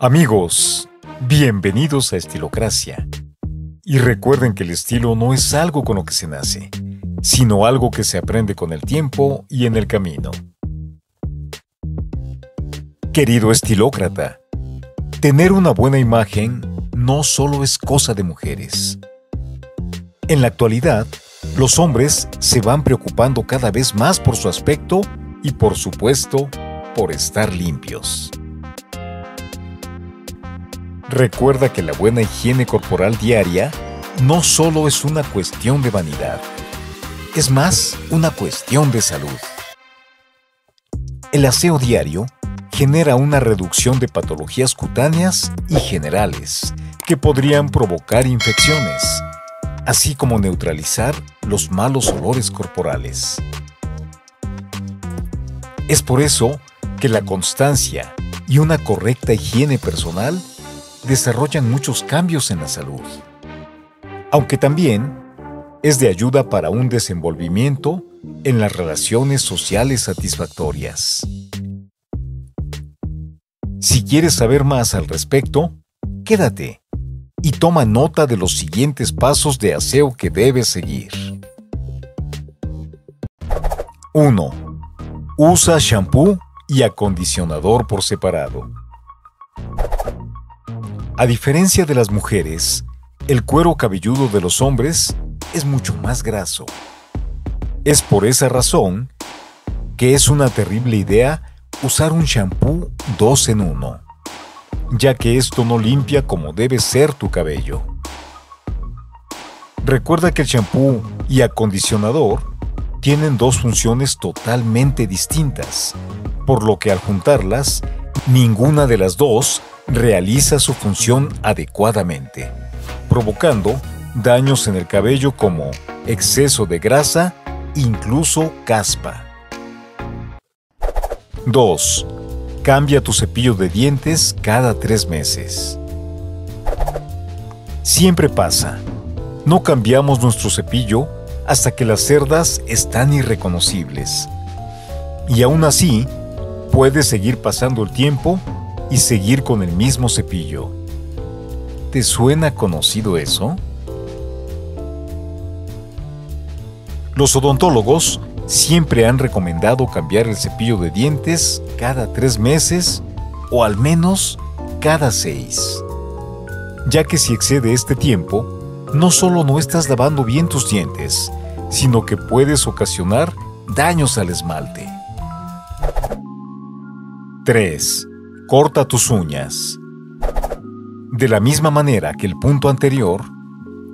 Amigos, bienvenidos a Estilocracia. Y recuerden que el estilo no es algo con lo que se nace, sino algo que se aprende con el tiempo y en el camino. Querido estilócrata, tener una buena imagen no solo es cosa de mujeres. En la actualidad, los hombres se van preocupando cada vez más por su aspecto y por supuesto por estar limpios. Recuerda que la buena higiene corporal diaria no solo es una cuestión de vanidad, es más una cuestión de salud. El aseo diario genera una reducción de patologías cutáneas y generales que podrían provocar infecciones, así como neutralizar los malos olores corporales. Es por eso que la constancia y una correcta higiene personal desarrollan muchos cambios en la salud, aunque también es de ayuda para un desenvolvimiento en las relaciones sociales satisfactorias. Si quieres saber más al respecto, quédate y toma nota de los siguientes pasos de aseo que debes seguir. 1. Usa shampoo y acondicionador por separado. A diferencia de las mujeres, el cuero cabelludo de los hombres es mucho más graso. Es por esa razón que es una terrible idea usar un shampoo dos en uno, ya que esto no limpia como debe ser tu cabello. Recuerda que el shampoo y acondicionador tienen dos funciones totalmente distintas, por lo que al juntarlas, ninguna de las dos realiza su función adecuadamente, provocando daños en el cabello como exceso de grasa, incluso caspa. 2. Cambia tu cepillo de dientes cada tres meses. Siempre pasa. No cambiamos nuestro cepillo hasta que las cerdas están irreconocibles. Y aún así, puedes seguir pasando el tiempo y seguir con el mismo cepillo. ¿Te suena conocido eso? Los odontólogos siempre han recomendado cambiar el cepillo de dientes cada tres meses o al menos cada seis, ya que si excede este tiempo, no solo no estás lavando bien tus dientes, sino que puedes ocasionar daños al esmalte. 3. Corta tus uñas. De la misma manera que el punto anterior,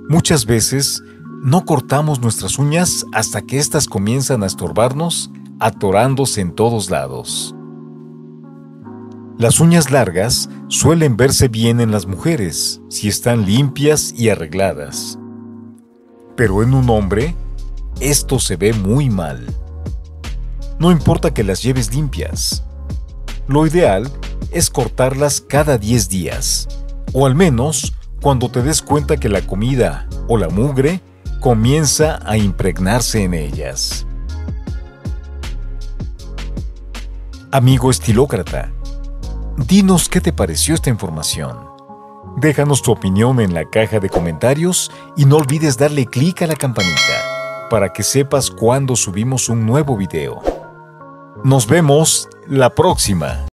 muchas veces no cortamos nuestras uñas hasta que éstas comienzan a estorbarnos, atorándose en todos lados. Las uñas largas suelen verse bien en las mujeres si están limpias y arregladas. Pero en un hombre, esto se ve muy mal. No importa que las lleves limpias. Lo ideal es cortarlas cada 10 días, o al menos cuando te des cuenta que la comida o la mugre comienza a impregnarse en ellas. Amigo estilócrata, dinos qué te pareció esta información. Déjanos tu opinión en la caja de comentarios y no olvides darle clic a la campanita para que sepas cuando subimos un nuevo video. Nos vemos la próxima.